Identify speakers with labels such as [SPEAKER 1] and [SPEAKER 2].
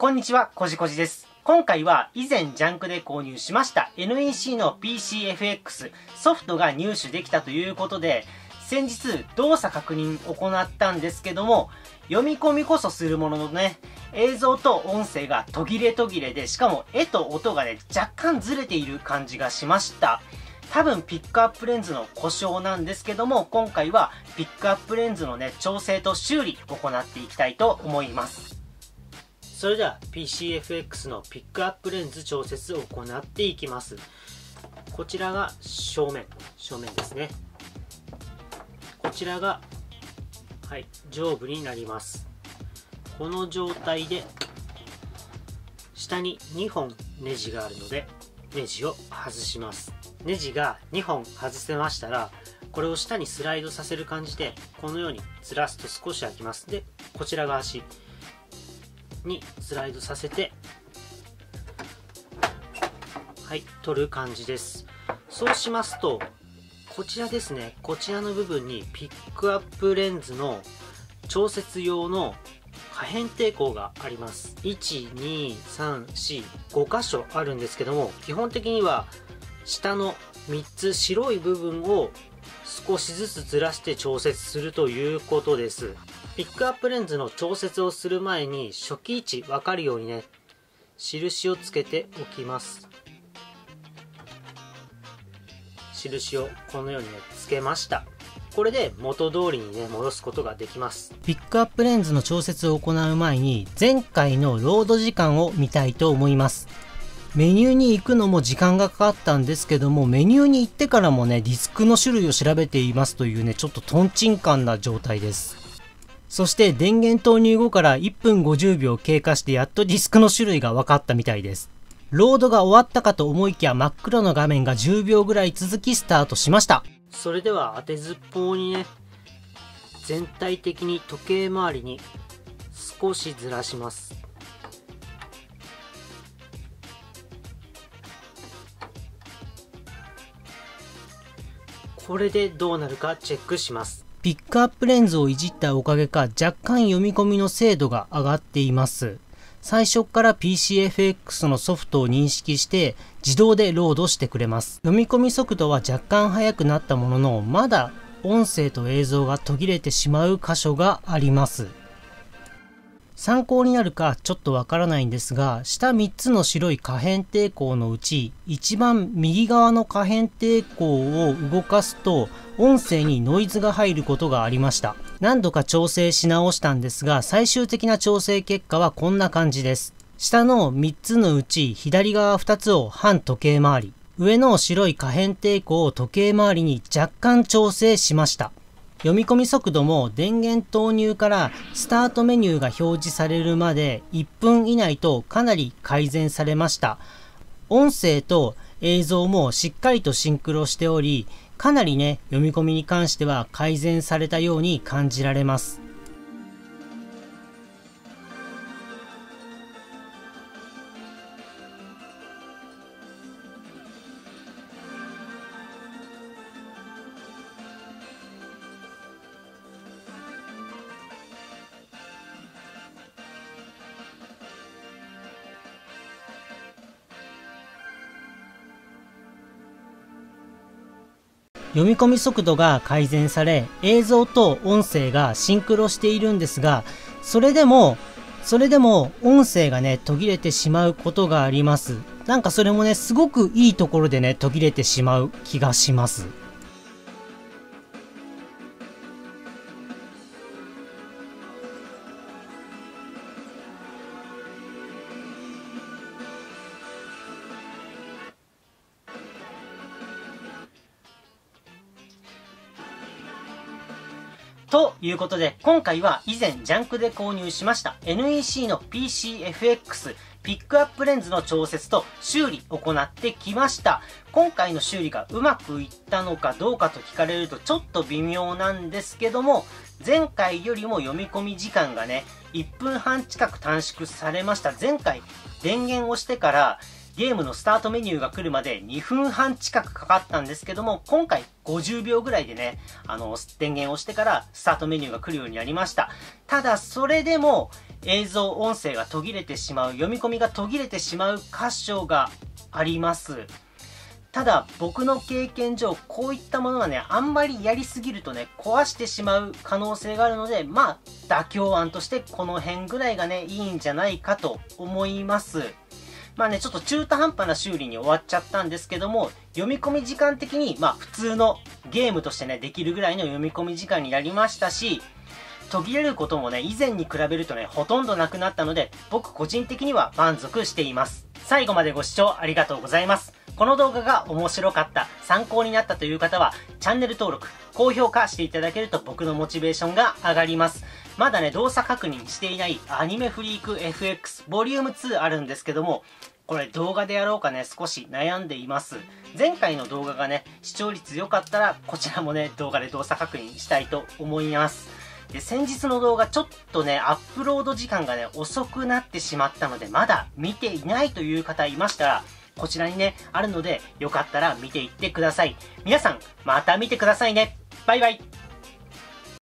[SPEAKER 1] こんにちは、こじこじです。今回は以前ジャンクで購入しました NEC の PCFX ソフトが入手できたということで、先日動作確認行ったんですけども、読み込みこそするもののね、映像と音声が途切れ途切れで、しかも絵と音がね、若干ずれている感じがしました。多分ピックアップレンズの故障なんですけども、今回はピックアップレンズのね、調整と修理行っていきたいと思います。それでは PCFX のピックアップレンズ調節を行っていきます。こちらが正面、正面ですね。こちらが、はい、上部になります。この状態で、下に2本ネジがあるので、ネジを外します。ネジが2本外せましたら、これを下にスライドさせる感じで、このようにずらすと少し開きます。で、こちらが足にスライドさせて、はい、取る感じです。そうしますと、こちらですね、こちらの部分にピックアップレンズの調節用の可変抵抗があります。1、2、3、4、5箇所あるんですけども、基本的には下の3つ白い部分を少しずつずらして調節するということです。ピックアップレンズの調節をする前に初期位置わかるようにね、印をつけておきます。印をこのようにね、つけました。これで元通りにね、戻すことができます。ピックアップレンズの調節を行う前に、前回のロード時間を見たいと思います。メニューに行くのも時間がかかったんですけども、メニューに行ってからもね、ディスクの種類を調べていますというね、ちょっとトンチンカンな状態です。そして電源投入後から1分50秒経過してやっとディスクの種類が分かったみたいです。ロードが終わったかと思いきや真っ黒の画面が10秒ぐらい続きスタートしました。それでは当てずっぽうにね、全体的に時計回りに少しずらします。これでどうなるかチェックします。ピックアップレンズをいじったおかげか若干読み込みの精度が上がっています。最初から PCFX のソフトを認識して自動でロードしてくれます。読み込み速度は若干速くなったもののまだ音声と映像が途切れてしまう箇所があります。参考になるかちょっとわからないんですが、下3つの白い可変抵抗のうち、一番右側の可変抵抗を動かすと、音声にノイズが入ることがありました。何度か調整し直したんですが、最終的な調整結果はこんな感じです。下の3つのうち、左側2つを反時計回り、上の白い可変抵抗を時計回りに若干調整しました。読み込み速度も電源投入からスタートメニューが表示されるまで1分以内とかなり改善されました。音声と映像もしっかりとシンクロしており、かなりね、読み込みに関しては改善されたように感じられます。読み込み速度が改善され映像と音声がシンクロしているんですがそれでもそれでも音声がね途切れてしまうことがあります。なんかそれもねすごくいいところでね途切れてしまう気がします。ということで、今回は以前ジャンクで購入しました NEC の PCFX ピックアップレンズの調節と修理を行ってきました。今回の修理がうまくいったのかどうかと聞かれるとちょっと微妙なんですけども、前回よりも読み込み時間がね、1分半近く短縮されました。前回電源をしてからゲームのスタートメニューが来るまで2分半近くかかったんですけども、今回50秒ぐらいでね、あの、電源をしてからスタートメニューが来るようになりました。ただ、それでも、映像音声が途切れてしまう読み込みが途切れてしまう箇所がありますただ僕の経験上こういったものはねあんまりやりすぎるとね壊してしまう可能性があるのでまあ妥協案としてこの辺ぐらいがねいいんじゃないかと思いますまあね、ちょっと中途半端な修理に終わっちゃったんですけども、読み込み時間的に、まあ普通のゲームとしてね、できるぐらいの読み込み時間になりましたし、途切れることもね、以前に比べるとね、ほとんどなくなったので、僕個人的には満足しています。最後までご視聴ありがとうございます。この動画が面白かった、参考になったという方は、チャンネル登録、高評価していただけると僕のモチベーションが上がります。まだね、動作確認していないアニメフリーク FX ボリューム2あるんですけども、これ動画でやろうかね、少し悩んでいます。前回の動画がね、視聴率良かったら、こちらもね、動画で動作確認したいと思います。で、先日の動画ちょっとね、アップロード時間がね、遅くなってしまったので、まだ見ていないという方いましたら、こちらにね、あるので、よかったら見ていってください。皆さん、また見てくださいね。バイバイ。